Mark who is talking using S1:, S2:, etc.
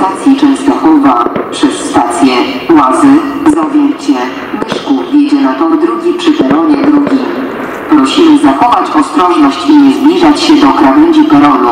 S1: stacji Częstochowa, przez stację Łazy, Zawiercie, myszku. jedzie na tor drugi przy peronie drugi. Prosimy zachować ostrożność i nie zbliżać się do krawędzi peronu.